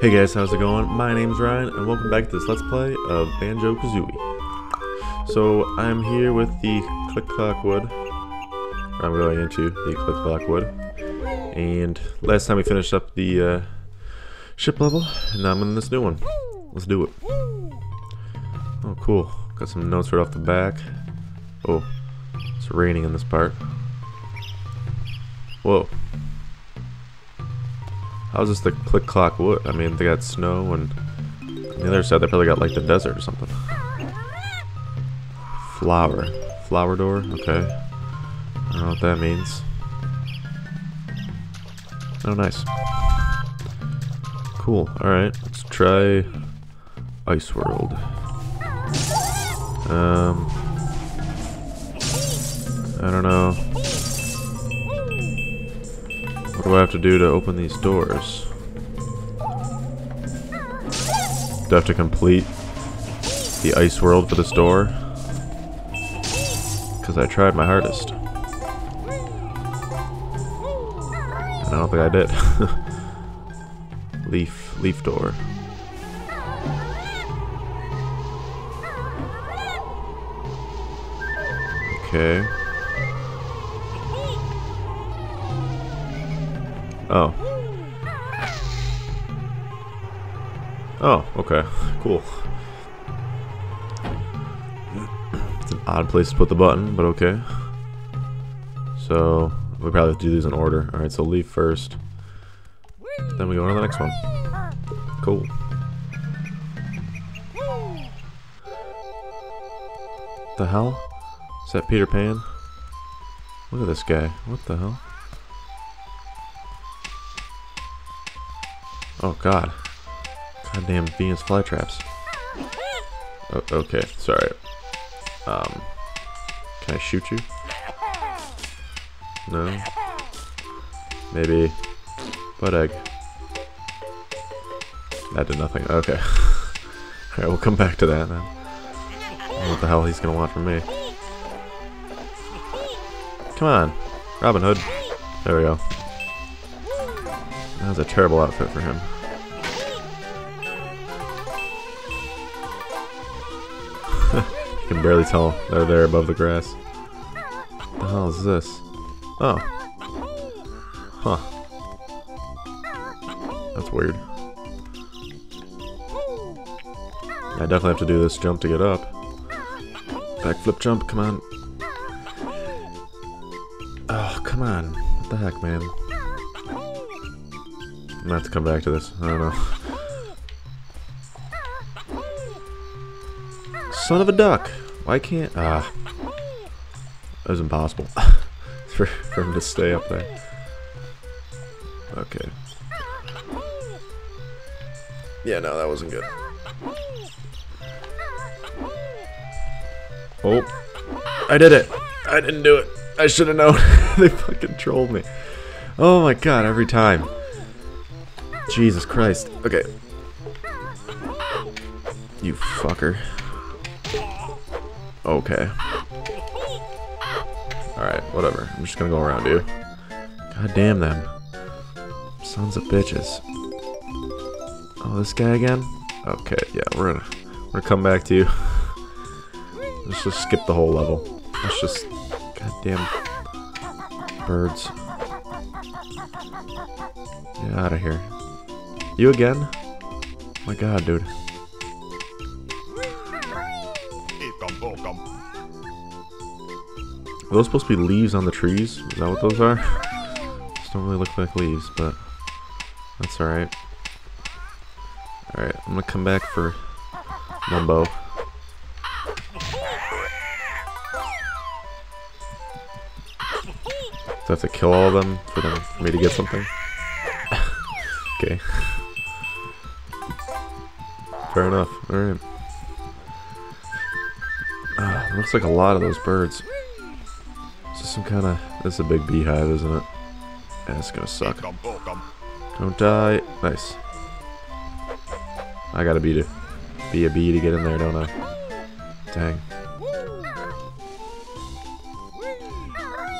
Hey guys, how's it going? My name's Ryan, and welcome back to this Let's Play of Banjo-Kazooie. So, I'm here with the Click Clock Wood. I'm going into the Click Clock Wood. And last time we finished up the uh, ship level, and now I'm in this new one. Let's do it. Oh, cool. Got some notes right off the back. Oh, it's raining in this part. Whoa. How's this the click clock wood? I mean, they got snow and on the other side they probably got like the desert or something. Flower. Flower door? Okay. I don't know what that means. Oh, nice. Cool. Alright, let's try Ice World. Um, I don't know. Do I have to do to open these doors? Do I have to complete the ice world for this door? Because I tried my hardest. And I don't think I did. leaf, leaf door. Okay. Oh. Oh, okay. Cool. It's an odd place to put the button, but okay. So, we probably have to do these in order. Alright, so leave first. Then we go on to the next one. Cool. The hell? Is that Peter Pan? Look at this guy. What the hell? Oh god. Goddamn Venus flytraps. Oh, okay, sorry. Um, can I shoot you? No? Maybe. Butt egg. That did nothing. Okay. Alright, we'll come back to that then. What the hell he's gonna want from me. Come on. Robin Hood. There we go. That was a terrible outfit for him. Can barely tell they're there above the grass. What the hell is this? Oh. Huh. That's weird. I definitely have to do this jump to get up. Backflip jump, come on. Oh, come on. What the heck, man? I'm gonna have to come back to this. I don't know. Son of a duck! Why can't... Ah. That was impossible. for, for him to stay up there. Okay. Yeah, no, that wasn't good. Oh. I did it! I didn't do it! I should have known. they fucking trolled me. Oh my god, every time. Jesus Christ. Okay. You fucker. Okay. Alright, whatever. I'm just gonna go around you. God damn them. Sons of bitches. Oh, this guy again? Okay, yeah, we're gonna we're gonna come back to you. Let's just skip the whole level. Let's just goddamn birds. Get out of here. You again? my god, dude. Are those supposed to be leaves on the trees? Is that what those are? Just don't really look like leaves, but that's alright. Alright, I'm gonna come back for Mumbo. Do I have to kill all of them for them for me to get something? okay. Fair enough. Alright. Uh, looks like a lot of those birds. Some kind of... This is a big beehive, isn't it? Yeah, it's gonna suck. Don't die. Nice. I gotta be to be a bee to get in there, don't I? Dang.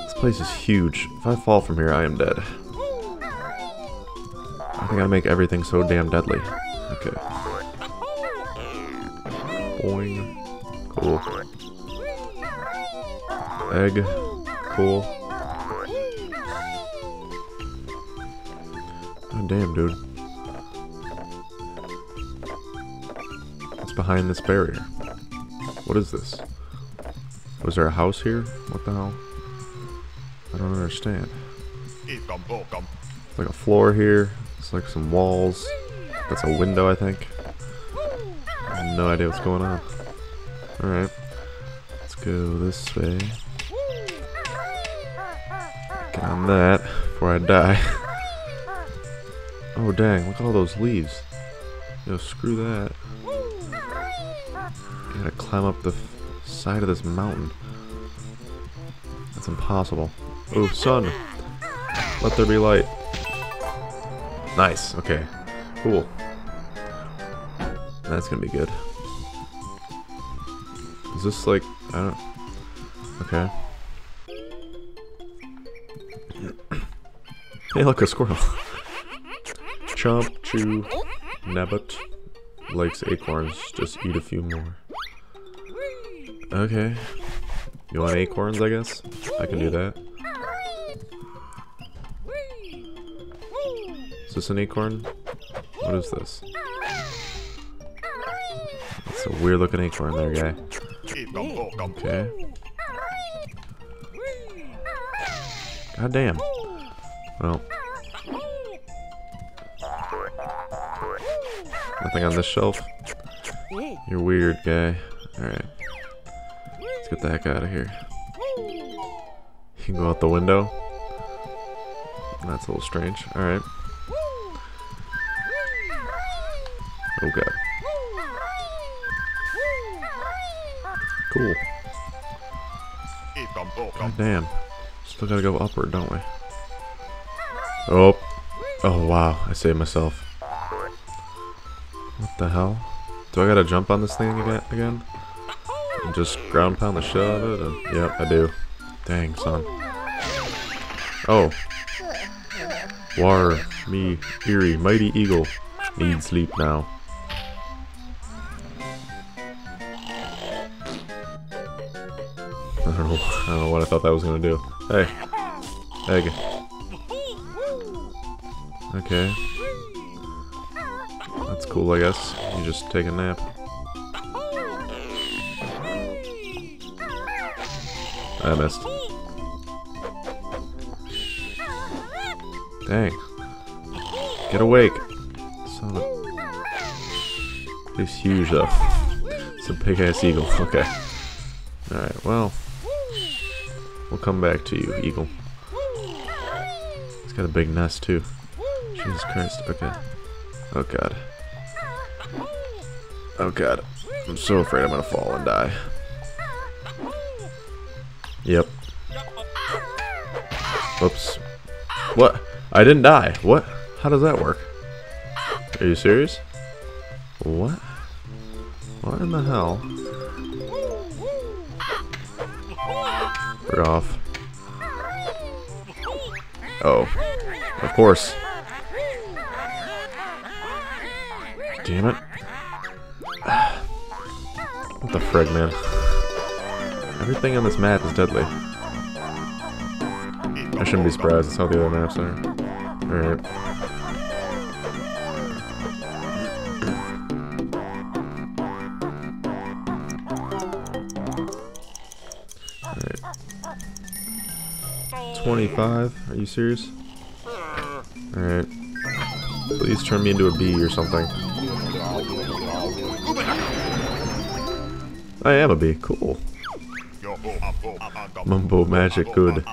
This place is huge. If I fall from here, I am dead. I think I make everything so damn deadly. Okay. Boing. Cool. Egg. Cool. Oh, damn, dude. What's behind this barrier? What is this? Was there a house here? What the hell? I don't understand. It's like a floor here. It's like some walls. That's a window, I think. I have no idea what's going on. Alright. Let's go this way. On that before I die. oh dang, look at all those leaves. Yo, screw that. You gotta climb up the side of this mountain. That's impossible. Oh, sun! Let there be light. Nice, okay. Cool. That's gonna be good. Is this like, I don't, okay. Hey look, a squirrel. Chomp, chew, nabbit. Likes acorns, just eat a few more. Okay. You want acorns, I guess? I can do that. Is this an acorn? What is this? It's a weird looking acorn there, guy. Okay. God damn. Well. Nothing on this shelf. You're weird, guy. Alright. Let's get the heck out of here. You can go out the window. That's a little strange. Alright. Oh god. Cool. God damn. Still gotta go upward, don't we? Oh. Oh wow, I saved myself. What the hell? Do I gotta jump on this thing again? And just ground pound the shit out of it? And, yep, I do. Dang, son. Oh. War, me, Eyrie, mighty eagle. Need sleep now. I don't know. I don't know what I thought that was gonna do. Hey, egg. Okay. That's cool, I guess. You just take a nap. I missed. Dang. Get awake. Son of. He's huge, though. It's a big-ass eagle. Okay. Alright, well... We'll come back to you, eagle. It's got a big nest, too. Jesus Christ. Okay. Oh, God. Oh, God. I'm so afraid I'm gonna fall and die. Yep. Oops. What? I didn't die. What? How does that work? Are you serious? What? What in the hell? We're off. Oh. Of course. Damn it. What the frig, man? Everything on this map is deadly. I shouldn't be surprised, that's how the other maps are. Alright. Alright. 25? Are you serious? Alright. Please turn me into a bee or something. I am a bee. Cool. Mumbo magic good.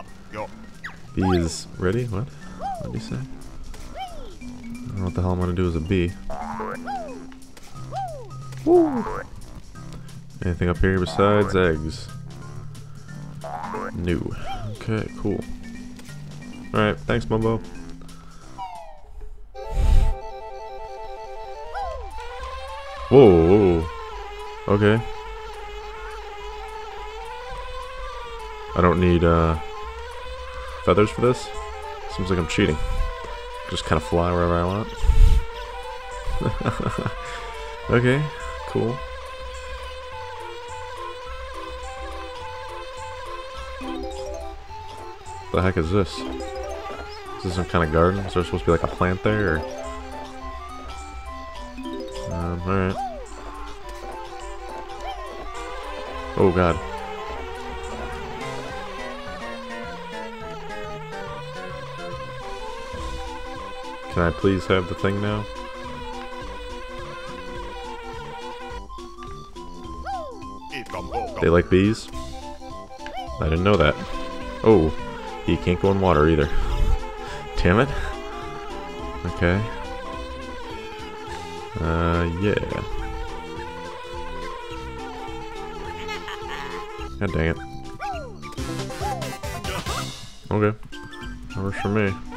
Bee is ready? What? What did you say? I don't know what the hell I'm gonna do as a bee. Woo! Anything up here besides eggs? New. Okay, cool. Alright, thanks Mumbo. Whoa, whoa. Okay. I don't need uh, feathers for this. Seems like I'm cheating. just kind of fly wherever I want. okay, cool. What The heck is this? Is this some kind of garden? Is there supposed to be like a plant there? Um, alright. Oh god. Can I please have the thing now? They like bees? I didn't know that. Oh, he can't go in water either. Damn it. Okay. Uh, yeah. God dang it. Okay. Works for me.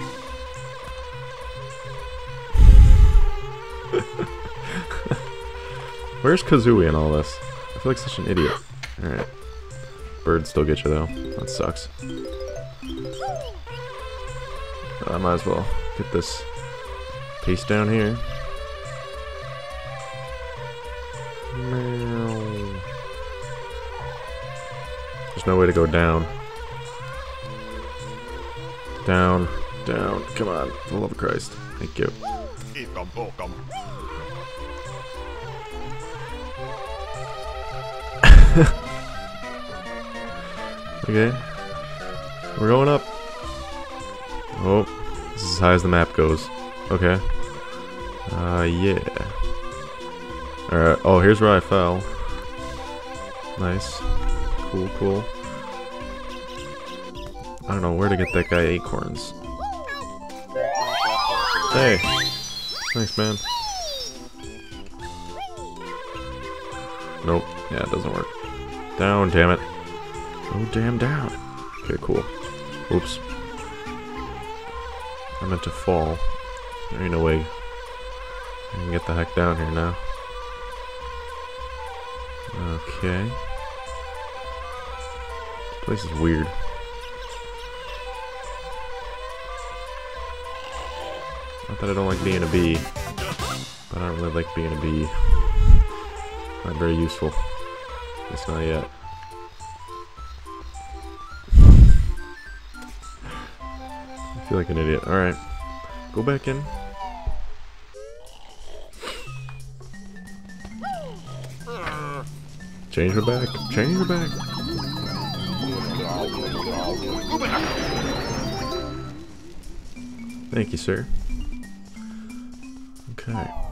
Where's Kazooie in all this? I feel like such an idiot. Alright. Birds still get you though. That sucks. I might as well get this piece down here. There's no way to go down. Down, down. Come on, for the love of Christ. Thank you. okay. We're going up. Oh, this is as high as the map goes. Okay. Uh, yeah. Alright, oh, here's where I fell. Nice. Cool, cool. I don't know where to get that guy acorns. Hey! Thanks, man. Nope. Yeah, it doesn't work. Down, damn it. Oh, damn down. Okay, cool. Oops. I meant to fall. There ain't no way I can get the heck down here now. Okay. This place is weird. Not that I don't like being a bee, but I don't really like being a bee. Not very useful. It's not yet. I feel like an idiot. Alright. Go back in. Change her back. Change her back. Thank you, sir. Okay.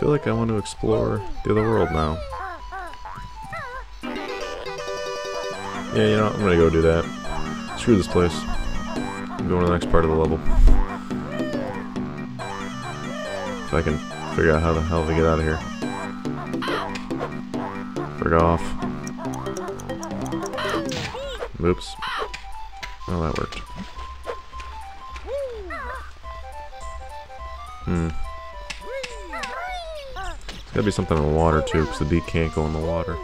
Feel like I want to explore the other world now. Yeah, you know, I'm gonna go do that. Screw this place. I'm going to the next part of the level. If I can figure out how the hell to get out of here. Frig off. Oops. Well, that worked. Hmm. There's gotta be something in the water too, because the bee can't go in the water.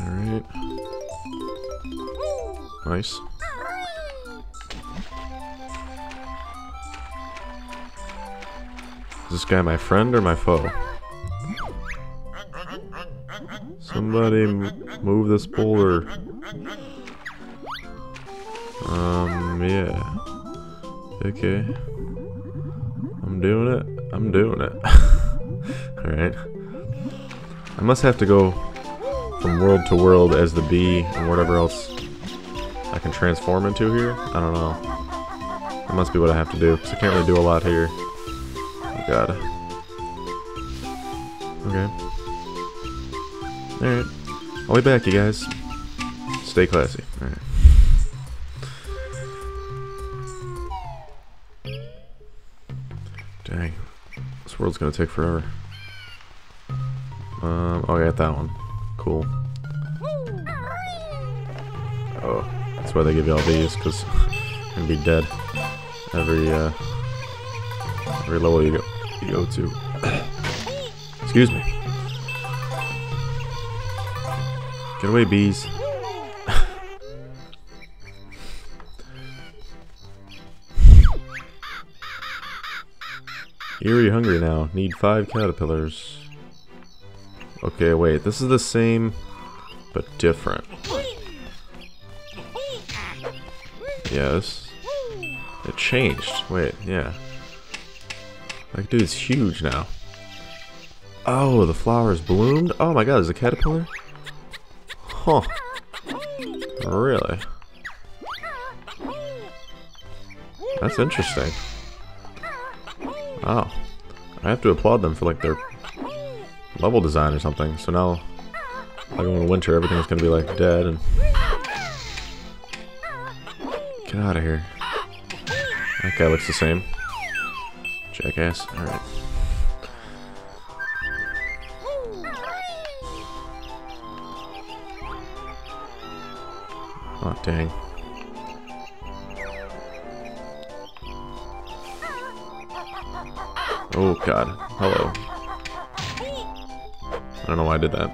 Alright. Nice. Is this guy my friend or my foe? Somebody move this boulder. Um, yeah. Okay. I'm doing it. I'm doing it. Alright. I must have to go from world to world as the bee and whatever else I can transform into here. I don't know. That must be what I have to do, because I can't really do a lot here. Oh god. Okay. Alright. I'll be back, you guys. Stay classy. Alright. Dang. This world's gonna take forever. Um, oh, I got that one. Cool. Oh, that's why they give you all these, because you're gonna be dead every, uh, every level you go, you go to. Excuse me. Get away, bees. Eyrie hungry now. Need five caterpillars. Okay, wait. This is the same, but different. Yes. It changed. Wait, yeah. That dude's huge now. Oh, the flowers bloomed? Oh my god, there's a caterpillar? Huh. Really? That's interesting. Oh. I have to applaud them for like their level design or something. So now, like in winter, everything's gonna be like dead and... Get out of here. That guy looks the same. Jackass. Alright. Oh, dang. Oh, God. Hello. I don't know why I did that.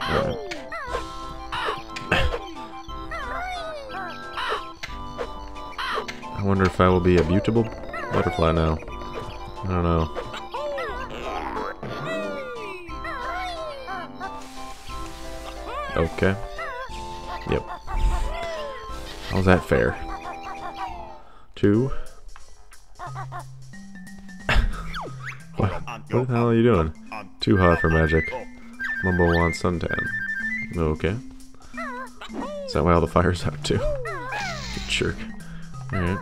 I wonder if I will be a mutable butterfly now. I don't know. Okay. Yep. How's that fair? Two. What, the hell are you doing? Too hot for magic. Mumbo wants suntan. Okay. Is that why all the fire's out too? Jerk. Alright.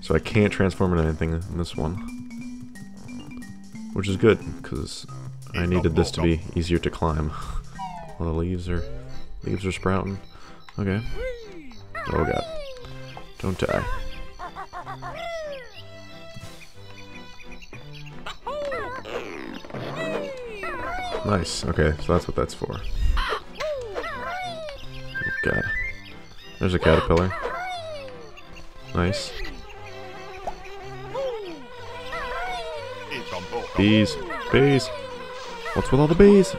So I can't transform into anything in this one. Which is good, because I needed this to be easier to climb. All the leaves are leaves are sprouting. Okay. Oh god. Don't die. Nice. Okay, so that's what that's for. God. There's a caterpillar. Nice. Bees. Bees. What's with all the bees?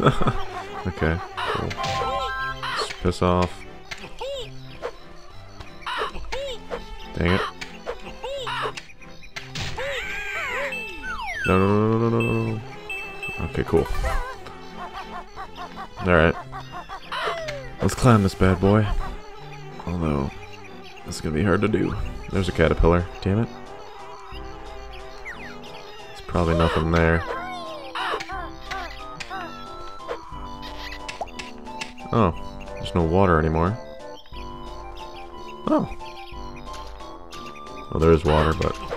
okay, cool. Piss off. Dang it. No, no, no. Okay, cool. Alright. Let's climb this bad boy. Although, this is gonna be hard to do. There's a caterpillar. Damn it. There's probably nothing there. Oh, there's no water anymore. Oh. Well, there is water, but...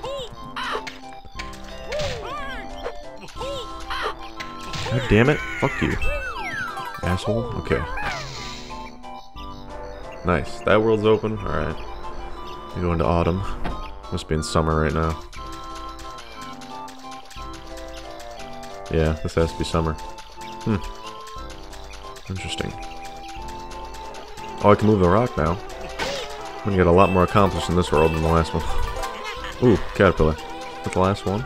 God damn it. Fuck you. Asshole. Okay. Nice. That world's open. Alright. We go into autumn. Must be in summer right now. Yeah, this has to be summer. Hmm. Interesting. Oh, I can move the rock now. I'm gonna get a lot more accomplished in this world than the last one. Ooh, caterpillar. Is that the last one?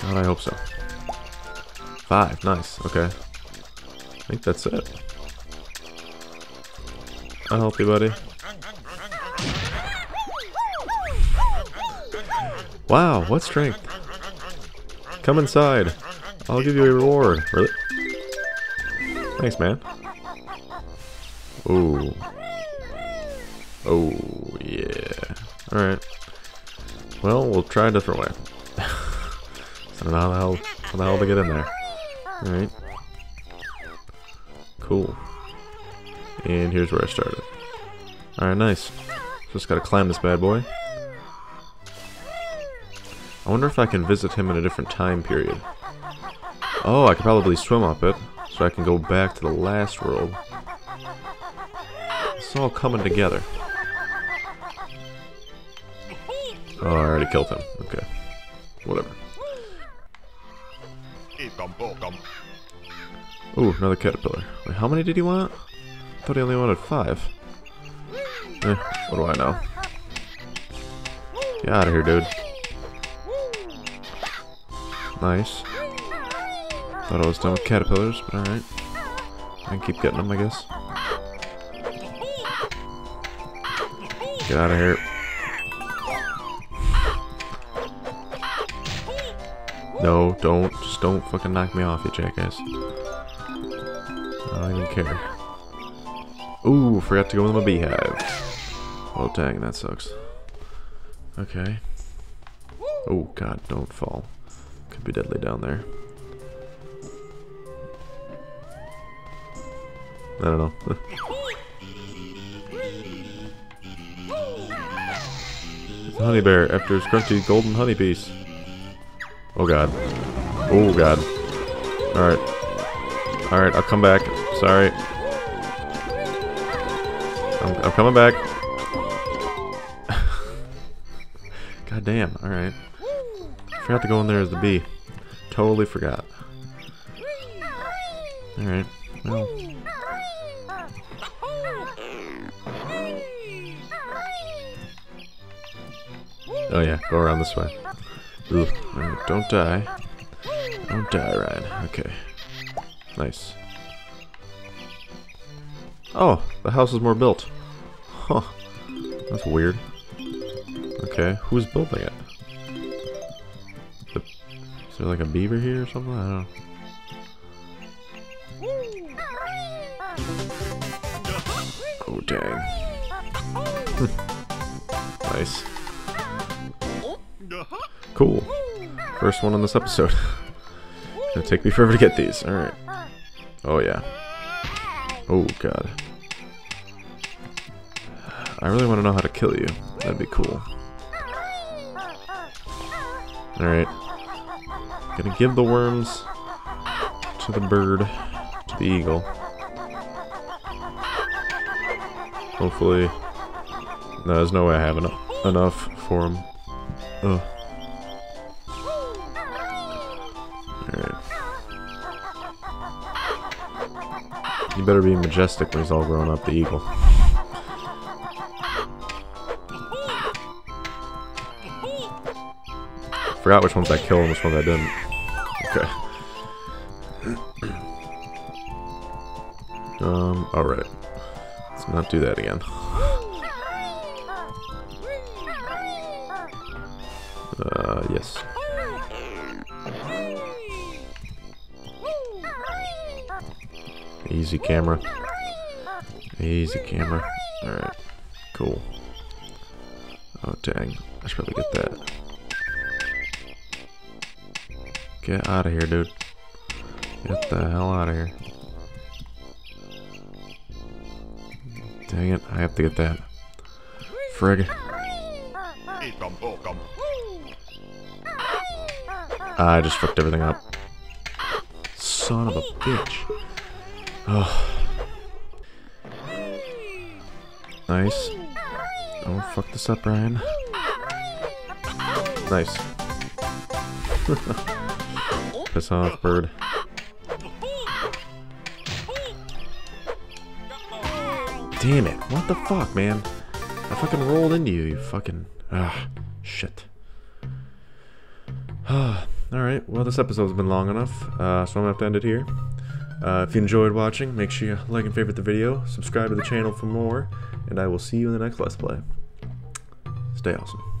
God, I hope so. Five, nice, okay. I think that's it. I'll help you, buddy. Wow, what strength. Come inside. I'll give you a reward. Really? Thanks, man. Ooh. Oh, yeah. Alright. Well, we'll try a different way. I don't know how the hell, how the hell to get in there. Alright. Cool. And here's where I started. Alright, nice. Just gotta climb this bad boy. I wonder if I can visit him in a different time period. Oh, I could probably swim up it, so I can go back to the last world. It's all coming together. Oh, I already killed him. Okay. Whatever. Ooh, another caterpillar. Wait, how many did he want? I thought he only wanted five. Eh, what do I know? Get out of here, dude. Nice. Thought I was done with caterpillars, but alright. I can keep getting them, I guess. Get out of here. No, don't. Just don't fucking knock me off, you jackass. I don't even care. Ooh, forgot to go in my beehive. Oh, dang, that sucks. Okay. Oh, God, don't fall. Could be deadly down there. I don't know. honey bear after his crunchy golden honey piece. Oh god. Oh god. Alright. Alright, I'll come back. Sorry. I'm, I'm coming back. god damn. Alright. Forgot to go in there as the bee. Totally forgot. Alright. Well. Oh yeah, go around this way. Ooh, uh, don't die. Don't die, Ryan. Okay. Nice. Oh, the house is more built. Huh. That's weird. Okay, who's building it? Is there like a beaver here or something? I don't know. Oh, dang. nice. Cool. First one on this episode. Gonna take me forever to get these. Alright. Oh, yeah. Oh, God. I really want to know how to kill you. That'd be cool. Alright. Gonna give the worms to the bird, to the eagle. Hopefully... No, there's no way I have enough, enough for him. Ugh. You better be majestic when he's all grown up, the eagle. Forgot which ones I killed and which ones I didn't. Okay. um, alright. Let's not do that again. Uh, yes. Easy camera. Easy camera. Alright. Cool. Oh, dang. I should probably get that. Get out of here, dude. Get the hell out of here. Dang it, I have to get that. Frig. I just fucked everything up. Son of a bitch. Oh. Nice. Don't fuck this up, Ryan. Nice. Piss off, bird. Damn it. What the fuck, man? I fucking rolled into you, you fucking... Ah, shit. Alright, well this episode's been long enough, uh, so I'm gonna have to end it here. Uh, if you enjoyed watching, make sure you like and favorite the video, subscribe to the channel for more, and I will see you in the next Let's Play. Stay awesome.